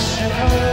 时候